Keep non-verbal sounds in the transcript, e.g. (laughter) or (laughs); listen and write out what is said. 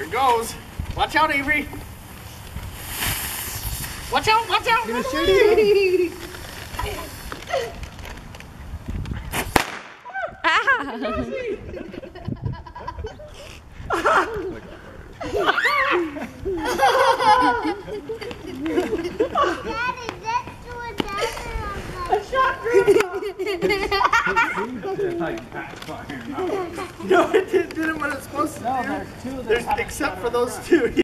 Here it goes. Watch out, Avery. Watch out, watch out. Gonna shoot you. (laughs) No, it didn't, didn't what it's supposed to No, do. there's two. There's, except for those two.